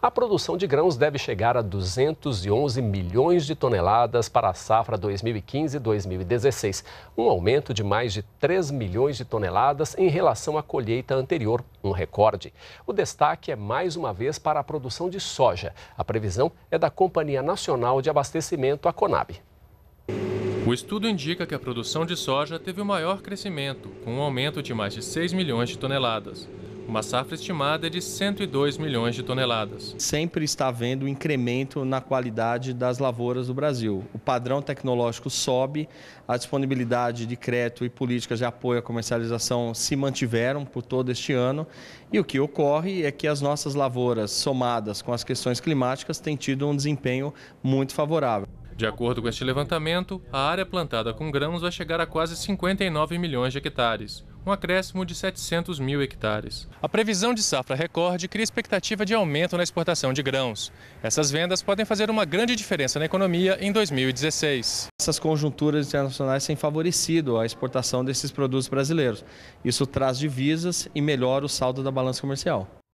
A produção de grãos deve chegar a 211 milhões de toneladas para a safra 2015-2016, um aumento de mais de 3 milhões de toneladas em relação à colheita anterior, um recorde. O destaque é mais uma vez para a produção de soja. A previsão é da Companhia Nacional de Abastecimento, a Conab. O estudo indica que a produção de soja teve o maior crescimento, com um aumento de mais de 6 milhões de toneladas. Uma safra estimada é de 102 milhões de toneladas. Sempre está havendo um incremento na qualidade das lavouras do Brasil. O padrão tecnológico sobe, a disponibilidade de crédito e políticas de apoio à comercialização se mantiveram por todo este ano. E o que ocorre é que as nossas lavouras, somadas com as questões climáticas, têm tido um desempenho muito favorável. De acordo com este levantamento, a área plantada com grãos vai chegar a quase 59 milhões de hectares, um acréscimo de 700 mil hectares. A previsão de safra recorde cria expectativa de aumento na exportação de grãos. Essas vendas podem fazer uma grande diferença na economia em 2016. Essas conjunturas internacionais têm favorecido a exportação desses produtos brasileiros. Isso traz divisas e melhora o saldo da balança comercial.